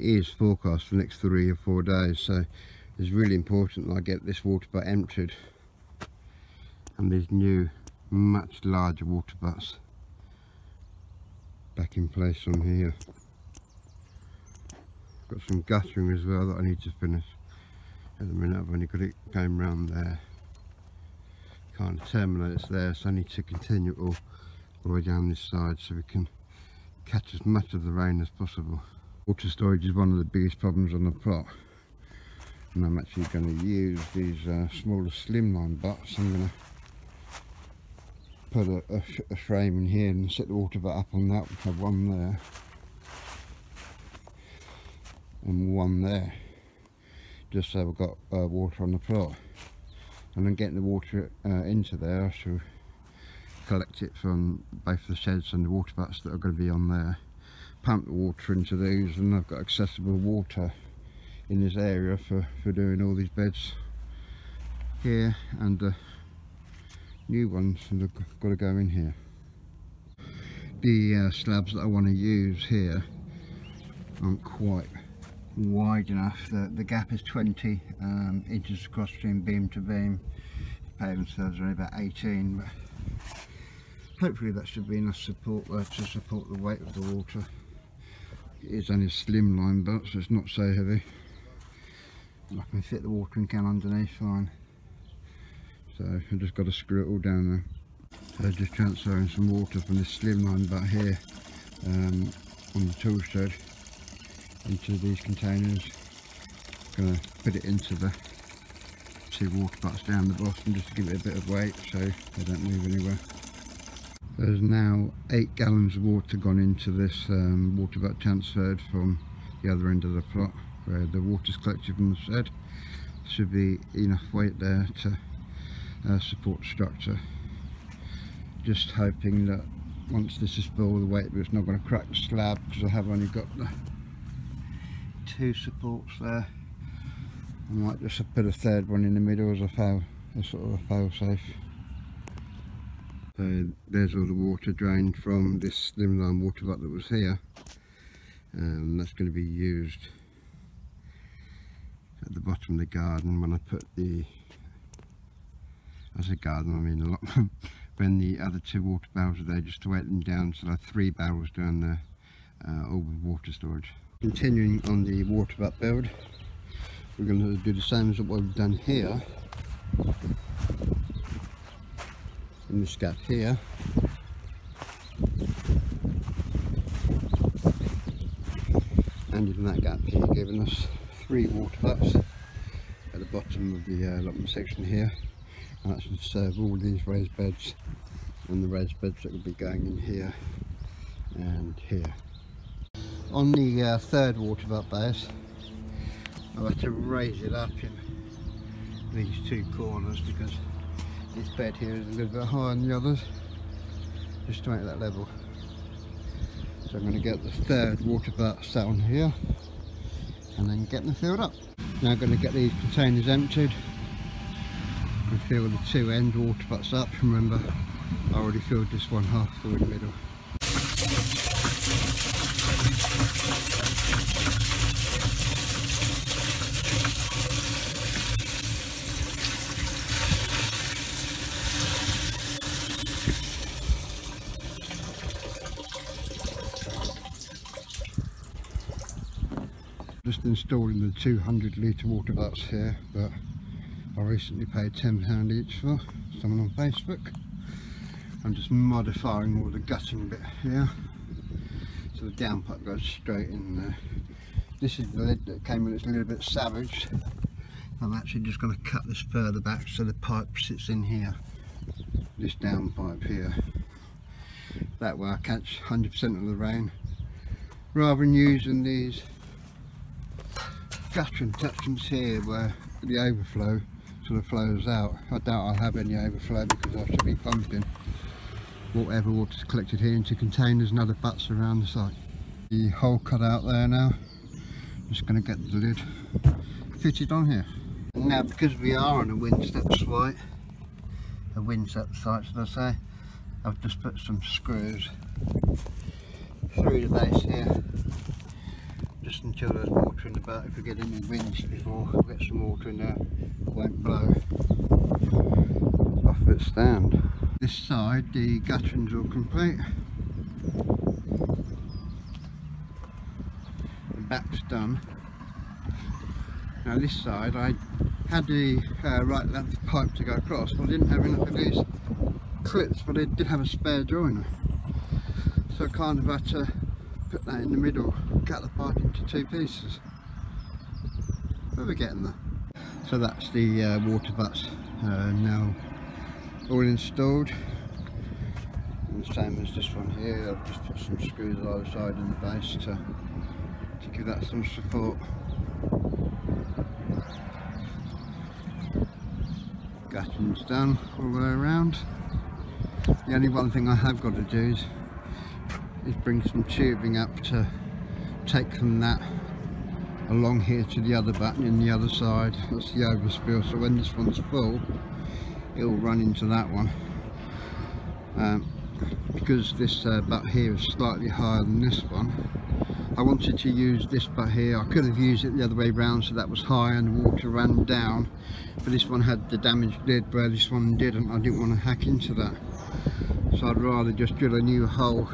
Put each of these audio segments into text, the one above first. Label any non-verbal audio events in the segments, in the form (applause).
is forecast for the next three or four days so it's really important that I get this water butt emptied. And these new much larger water butts back in place on here. Got some guttering as well that I need to finish. At the minute I've only got it going round there. Kind of terminates there so I need to continue all the way down this side so we can catch as much of the rain as possible water storage is one of the biggest problems on the plot and I'm actually going to use these uh, smaller slimline butts I'm going to put a, a, a, frame in here and set the water butt up on that. Have one there and one there, just so we've got uh, water on the plot. And then getting the water uh, into there, I shall collect it from both the sheds and the water butts that are going to be on there. Pump the water into these, and I've got accessible water in this area for, for doing all these beds here and uh, new ones and I've got to go in here. The uh, slabs that I want to use here aren't quite wide enough. The, the gap is 20 um, inches across between beam to beam. Pavement slabs are only about 18 but hopefully that should be enough support there to support the weight of the water. It is only a slim line butt so it's not so heavy. I can fit the watering can underneath fine. So I've just got to screw it all down there. So just transferring some water from this slimline butt here um, on the tool shed into these containers. Gonna put it into the two water butts down the bottom just to give it a bit of weight so they don't move anywhere there's now eight gallons of water gone into this um, water butt transferred from the other end of the plot where the water's collected from the shed. Should be enough weight there to uh, support structure. Just hoping that once this is full the weight it's not going to crack the slab because I have only got the two supports there. I might just put a third one in the middle as a sort of a fail safe so there's all the water drained from this slimline water butt that was here and that's going to be used at the bottom of the garden when I put the as a garden I mean a lot (laughs) when the other two water barrels are there just to wet them down so I have three barrels down there uh, all with water storage. Continuing on the water butt build we're going to do the same as what we've done here in this gap here and in that gap here giving us three water butts at the bottom of the uh, allotment section here and that should serve all these raised beds and the raised beds that will be going in here and here. On the uh, third water butt base I've had to raise it up in these two corners because this bed here is a little bit higher than the others just to make that level. So I'm going to get the third water butt set on here and then get them filled up. Now I'm going to get these containers emptied and fill the two end water butts up. Remember, I already filled this one half in the middle. Just installing the 200 litre water butts here, but I recently paid £10 each for someone on Facebook. I'm just modifying all the gutting bit here so the downpipe goes straight in there. This is the lid that came in, it's a little bit savage. I'm actually just going to cut this further back so the pipe sits in here, this downpipe here. That way I catch 100% of the rain rather than using these gutter attachments here where the overflow sort of flows out. I doubt I'll have any overflow because I should be pumping whatever water's collected here into containers and other butts around the site. The hole cut out there now. Just going to get the lid fitted on here. Now because we are on a windswept site, a windswept site should I say, I've just put some screws through the base here just until there's water in the butt. If we get any winds before we get some water in there, it won't blow off its stand. This side, the guttering's are complete. The back's done. Now this side, I had the uh, right length pipe to go across, but I didn't have enough of these clips, but I did have a spare joiner. So I kind of had to put that in the middle, cut the pipe into two pieces. But we're getting there. So that's the uh, water butts uh, now all installed. And the same as this one here, I've just put some screws either side in the base to, to give that some support. Gutting's done all the way around. The only one thing I have got to do is is bring some tubing up to take from that along here to the other button in the other side. That's the overspill. So when this one's full it will run into that one. Um, because this uh, butt here is slightly higher than this one I wanted to use this butt here. I could have used it the other way round so that was high and the water ran down. But this one had the damaged lid where this one didn't. I didn't want to hack into that. So I'd rather just drill a new hole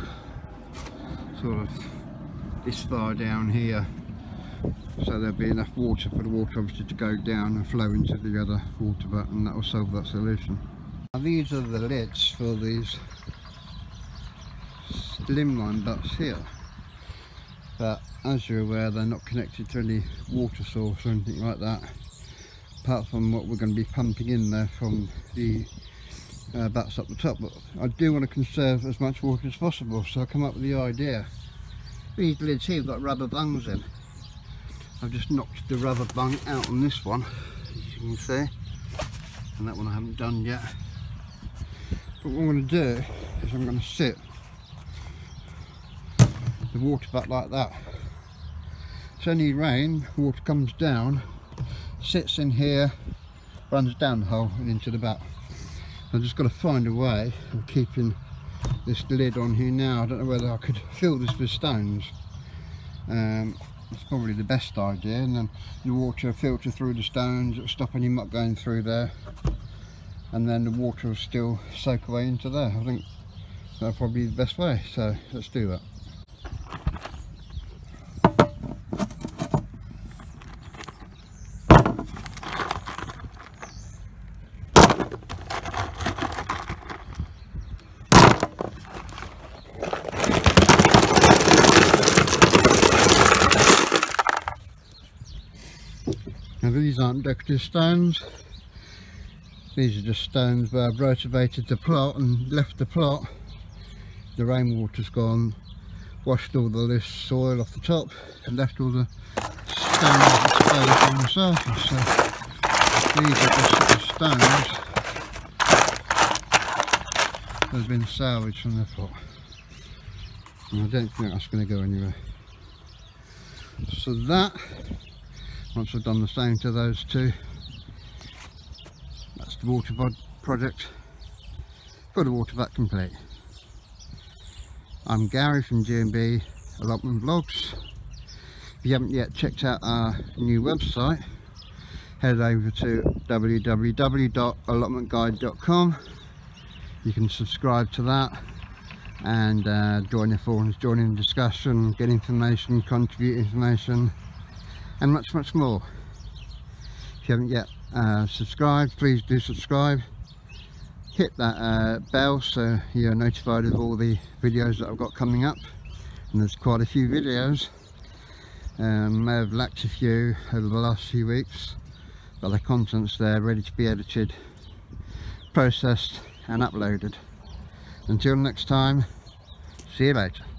sort of this far down here. So there'll be enough water for the water obviously to go down and flow into the other water butt and that will solve that solution. Now these are the lids for these slimline butts here. But as you're aware they're not connected to any water source or anything like that apart from what we're going to be pumping in there from the uh, butts up the top. But I do want to conserve as much water as possible so I come up with the idea these lids here have got rubber bungs in. I've just knocked the rubber bung out on this one as you can see. And that one I haven't done yet. But what I'm going to do is I'm going to sit the water butt like that. So any rain water comes down sits in here runs down the hole and into the butt. I've just got to find a way of keeping this lid on here now. I don't know whether I could fill this with stones. Um, it's probably the best idea and then the water filter through the stones, it'll stop any muck going through there and then the water will still soak away into there. I think that'll probably be the best way, so let's do that. These aren't decorative stones, these are just stones where I've rotavated the plot and left the plot. The rainwater's gone, washed all the loose soil off the top and left all the stones exposed on the surface. So these are just stones that have been salvaged from the plot. And I don't think that's going to go anywhere. So that once I've done the same to those two. That's the water project. For the water butt complete. I'm Gary from G&B Allotment Vlogs. If you haven't yet checked out our new website head over to www.allotmentguide.com you can subscribe to that and uh, join the forums, join in the discussion, get information, contribute information and much much more. If you haven't yet uh, subscribed please do subscribe. Hit that uh, bell so you're notified of all the videos that I've got coming up. And there's quite a few videos. Um, may have lacked a few over the last few weeks but the content's there ready to be edited processed and uploaded. Until next time see you later